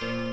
Bye.